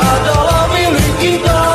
أدرى بالكتاب.